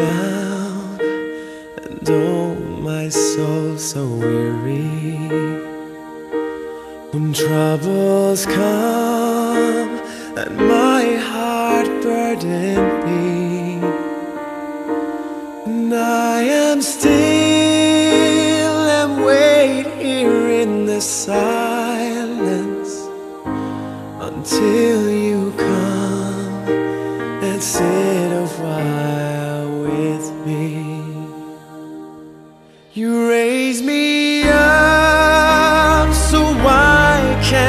and oh, my soul so weary. When troubles come and my heart burden be, and I am still and wait here in the silence until you come and sit